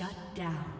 Shut down.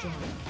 Destroyed.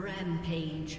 Rampage.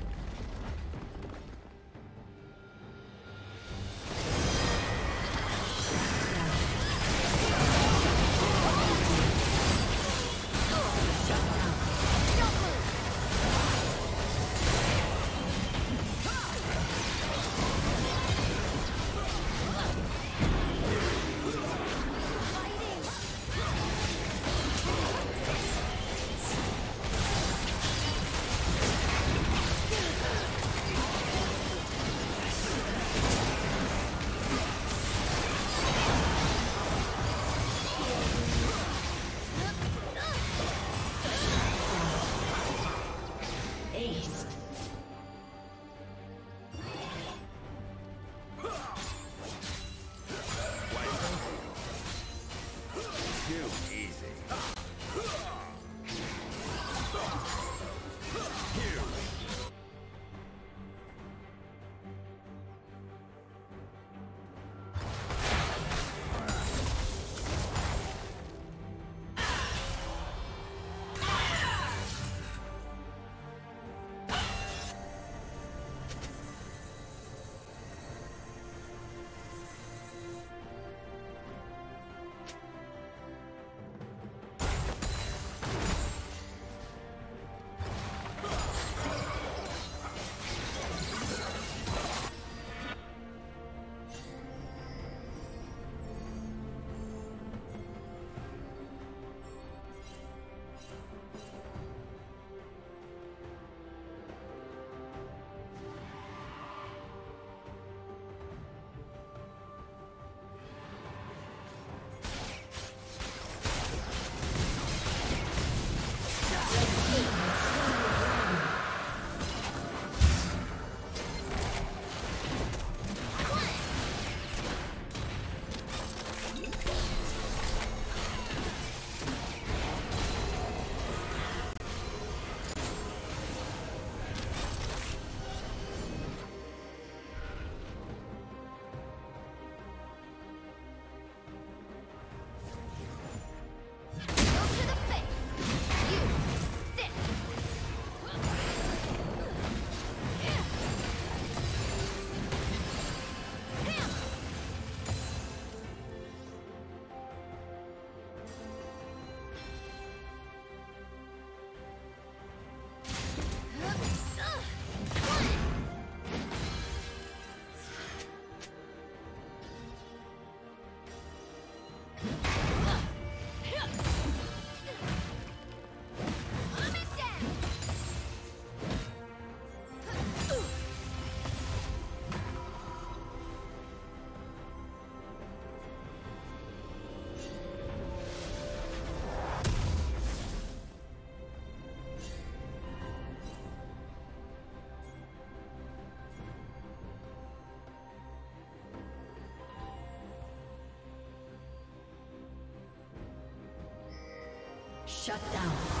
Shut down.